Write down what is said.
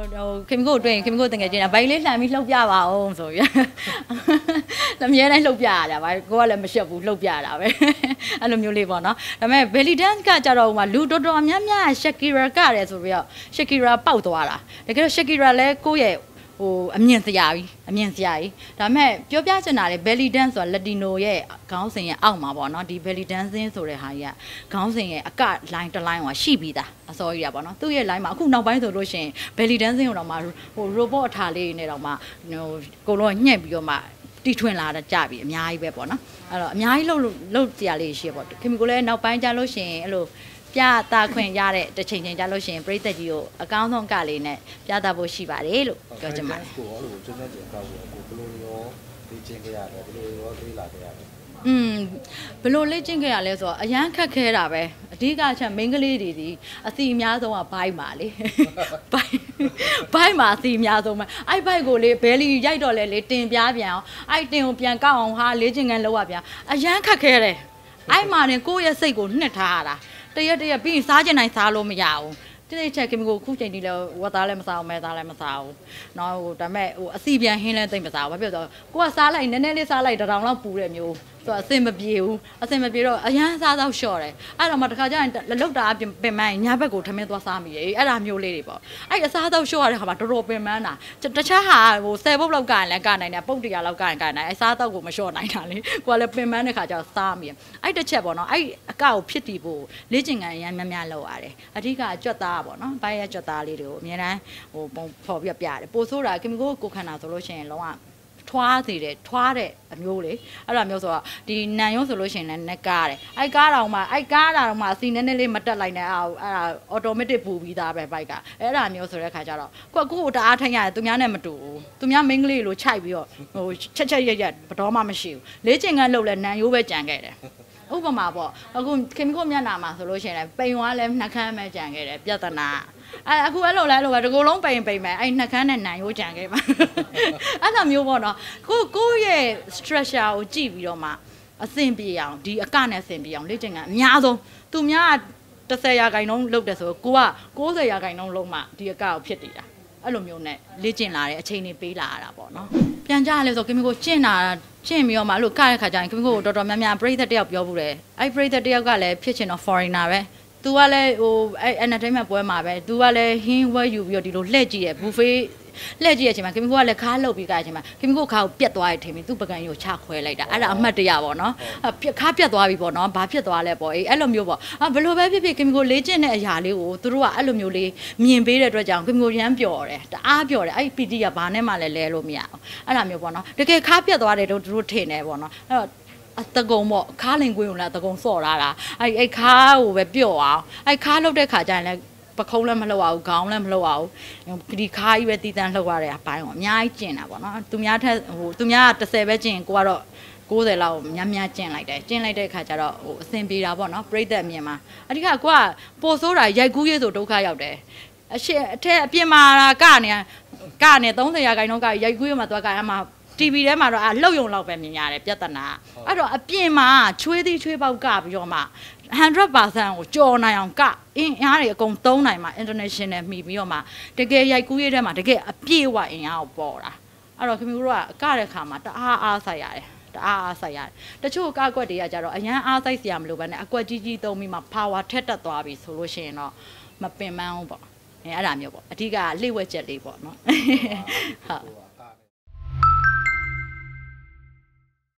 ဟိုခင်ကိုတွေ့ရင်ခင်ကိုတကယ်ချင်းဘိုင်လေးလှန်ပြီးလှုပ်ပြပါအောင်ဆိုပြီးသမီးတိုင်းလှုပ်ပြရတာဗာကိုကလည်းမရှက်ဘူးလှုပ်ပြတာပဲအဲ့လိုမျိုးလေးပေါ့နော်ဒါပေမဲ့ belly dance ကကြတော့ဟိုမှာလူတော်တော်များများ Shakira ကတယ်ဆိုပြီးတော့ Shakira ပောက်သွားတာတကယ်တော့ Shakira လည်းကိုယ့်ရဲ့ ဟိုအမြင့်စရာကြီးအမြင့်စရာကြီးဒါပေမဲ့ပြောပြချင်တာလေ belly dance ဆိုတာ latino ရဲ့ခေါင်းစဉ်ရဲ့အောက်မှာပေါ့နော်ဒီ belly dancing ဆိုတဲ့ဟာကြီးကခေါင်းစဉ်ရဲ့အက line တစ် line ဟိုရှိပြီးသားအစောကြီးอ่ะပေါ့နော်သူ့ရဲ့ line မှာအခုနောက်ပိုင်းဆိုလို့ရှိရင် belly dancing ကိုတော့မှဟို robot အထာလေးတွေနဲ့တော့မှဟိုကိုလုံးညှက်ပြီးတော့မှတီထွင်လာတာကြပြီအများကြီးပဲပေါ့နော်အဲ့တော့အများကြီးလှုပ်လှုပ်ကြရလေးရှိရပေါ့ခင်ဗျကိုလည်းနောက်ပိုင်းကြလို့ရှိရင်အဲ့လို ပြတာခွင့်ရတဲ့တစ်ချိန်ချိန်ကြလို့ရှိရင်ပြိသက်ကြီးကိုအကောင်းဆုံးကလေးနဲ့ပြတာဖို့ရှိပါတယ်လို့ပြောချင်ပါတယ်ကိုရောလို့ကျွမ်းကျွမ်းကျင်ကောက်ကိုကိုဘလိုရောလေ့ကျင့်ခဲ့ရတယ်ဘလိုရောလေ့လာခဲ့ရတယ်อืมဘယ်လိုလေ့ကျင့်ခဲ့ရလဲဆိုတော့အရန်ခက်ခဲတာပဲအဓိကချက်မိန်းကလေးတွေဒီအစီအများဆုံးကဘိုက်ပါလေဘိုက်ဘိုက်မှာအစီအများဆုံးပဲအဲ့ဘိုက်ကိုလေဘဲလီရိုက်တော့လဲလေတင်ပြပြန်အောင်အဲ့တင်ကိုပြန်ကောက်အောင်ဟာလေ့ကျင့်ခန်းလုပ်ရပြန်အရန်ခက်ခဲတယ်အဲ့မှာနေကိုယ့်ရဲ့စိတ်ကိုနှစ်ထားရတာ တရက်တရက်ပြီးရင်စားကျင်တိုင်းစားလို့မရဘူးတိတိချက်ကင်မကိုခုချိန်ဒီလဲဝတ်သားလည်းမစားအောင်မဲသားလည်းမစားဘူး။နော်ဟိုဒါပေမဲ့ဟိုအစီပြန်ဟင်းလည်းသိမ့်မစားဘူး။ဘာဖြစ်လို့ကိုကစားလိုက်နည်းနည်းလေးစားလိုက်တထောင်လောက်ပူတဲ့မျိုးဆိုတော့အစင်မပြေဘူး။အစင်မပြေတော့အရန်စားတော့လျှော့တယ်။အဲ့တော့မှတခါကျရင်လလုတ်တာအပြင်ပင်မညဘက်ကိုထမင်းသွားစားမိတယ်။အဲ့ဒါမျိုးလေးတွေပေါ့။အဲ့အစားတော့လျှော့ရတဲ့ခါမှာတော်တော်ပင်မန်းတာ။တခြားဟာဟို10ပုတ်လောက်ကလည်းကနိုင်တယ်ပုတ်တရာလောက်ကရင်ကနိုင်။အဲ့စားတော့ကိုမလျှော့နိုင်တာလေ။ကိုကလည်းပင်မန်းတဲ့ခါကျတော့စားမိတယ်။အဲ့တစ်ချက်ပေါ့နော်။အဲ့အကောက်ဖြစ်တည်ဖို့လေ့ကျင့်ခန်းအရန်များများလုပ်ရတယ်။အဓိကကြွက်သားပေါ့နော်။ဘိုင်းရကြွက်သားလေးတွေကိုအများတန်းဟိုပုံဖော်ပြပြတယ်ပိုဆိုးတာကင်မကိုကိုခန္ဓာဆိုလို့ရှိရင်လုံးဝ ထွားစေတယ်ထွားတဲ့အမျိုးလေအဲ့လိုမျိုးဆိုတော့ဒီနန်ရုံးဆိုလို့ရှိရင်လည်းနက်ကားတယ်အဲ့ကားတောင်မှအဲ့ကားတောင်မှအစီနည်းနည်းလေးမတက်လိုက်နဲ့အဲ့အဲ့ဒါ automatic ပူပြီးသားပဲဘိုက်ကအဲ့ဒါမျိုးဆိုတဲ့ခါကျတော့ကိုကကိုကိုတအားထိုင်ရတယ်သူများနဲ့မတူဘူးသူများမိန်းကလေးလိုခြိုက်ပြီးတော့ဟိုချက်ချက်ရက်ရက်ဘတော်မှမရှိဘူးလေးချင်ကန်းလှုပ်လဲနန်ရိုးပဲကြံခဲ့တယ် ဥပမာပေါ့အခုခင်မကိုမျက်နှာမှာဆိုလို့ရှိရင်လည်းပိန်သွားလဲနှက်ခမ်းပဲကြံခဲ့တယ်ပြဿနာအဲအခုအဲ့လိုလဲလို့ပဲဒီကိုယ်လုံးပိန်ပိန်မယ်အဲ့နှက်ခမ်းနဲ့နန်ရိုးကြံခဲ့ပါအဲ့လိုမျိုးပေါ့နော်ကိုကိုရဲ့ structure ကိုကြည့်ပြီးတော့မှအဆင်ပြေအောင်ဒီအကနဲ့အဆင်ပြေအောင်လေ့ကျင့်ခန်းအများဆုံးသူများ30ရာခိုင်နှုန်းလုပ်တယ်ဆိုတော့ကိုက90ရာခိုင်နှုန်းလုံးမှဒီအကကိုဖြစ်တည်တာအဲ့လိုမျိုးနဲ့လေ့ကျင့်လာတဲ့အချိန်တွေပေးလာရတာပေါ့နော်ပြန်ကြရလဲဆိုကင်မီကိုကျင့်တာ ကျင့်ပြီးတော့မှအဲ့လိုကတဲ့ခါကျရင်ကင်မီကိုတော်တော်များများပြိသက်တယောက်ပြောဘူးတယ်အဲ့ပြိသက်တယောက်ကလည်းဖြစ်ချင်တော့ foreigner ပဲ तू ကလည်းဟိုအဲ entertainment ပွဲမှာပဲ तू ကလည်းဟင်းဝဲယူပြီးတော့ဒီလိုလှည့်ကြည့်ရ buffet လှည့်ကြည့်ရချိန်မှာခင်ဗျကိုကလည်းခါးလုတ်ပြီးကြချိန်မှာခင်ဗျကိုခါးကိုပြက်သွားရထင်ပြီးသူ့ပကံကြီးကိုချခွဲလိုက်တာအဲ့ဒါအမှတ်တရပေါ့နော်ခါးပြက်သွားပြီပေါ့နော်ဘာဖြစ်သွားလဲပေါ့အေးအဲ့လိုမျိုးပေါ့အာဘလို့ပဲဖြစ်ဖြစ်ခင်ဗျကိုလေးကျင့်တဲ့အရာလေးကိုသူတို့ကအဲ့လိုမျိုးလေးမြင်ပေးတဲ့အတွက်ကြောင့်ခင်ဗျကိုရမ်းပျော်တယ်တအားပျော်တယ်အဲ့ပီတီကဘာနဲ့မှလည်းလဲလို့မရအောင်အဲ့ဒါမျိုးပေါ့နော်တကယ်ခါးပြက်သွားတယ်တို့တို့ထင်တယ်ပေါ့နော်အဲ့တော့အတကုံပေါ့ခါလင်ကွင်းကိုလည်းတကုံစော့လာတာအဲ့အဲ့ခါကိုပဲပြော့အောင်အဲ့ခါလုတ်တဲ့ခါကျရင်လည်း ပခုံးလည်းမလှုပ်အောင်ခေါင်းလည်းမလှုပ်အောင်ဒီခါကြီးပဲတည်တန်းလှုပ်ရတဲ့အပိုင်းကိုအများကြီးကျင်တာပေါ့နော်သူများထက်ဟိုသူများက30ပဲကျင်ကိုကတော့90လောက်များများကျင်လိုက်တယ်ကျင်လိုက်တဲ့ခါကျတော့ဟိုအဆင်ပြေတာပေါ့နော်ပြိသက်အမြင်မှာအဓိကကိုကပိုဆိုးတာရိုက်ကူးရေးဆိုဒုက္ခရောက်တယ်အရှိအထက်အပြင်မှာကနေကနေ30ရာခိုင်နှုန်းကရိုက်ကူးရေးမှာသွားကအမှ TV ထဲမှာတော့အလှုပ်ယုံလောက်ပဲမြင်ရတယ်ပြဿနာအဲ့တော့အပြင်မှာချွေးသည်ချွေးပေါက်ကပြီးတော့မှ 100%ကိုကြော်နိုင်အောင်ကအင်းအားတွေအကုန်သုံးနိုင်မှာ international မှီပြီးတော့မှတကယ်ရိုက်ကူးရေးထဲမှာတကယ်အပြည့်အဝအင်အားကိုပေါ်တာအဲ့တော့ခင်ဗျတို့ကကတဲ့ခါမှာတအားအားဆိုင်ရတယ်တအားအားဆိုင်ရတယ်တချို့ကားကွက်တွေကကြတော့အရန်အားဆိုင်စရာမလိုဘဲနဲ့အကွက်ကြီးကြီးသုံးပြီးမှ power ထက်တက်သွားပြီဆိုလို့ရှိရင်တော့မပင်ပန်းဘူးပေါ့အဲအဲ့ဒါမျိုးပေါ့အဓိကလှိဝက်ချက်လေးပေါ့နော်ဟုတ်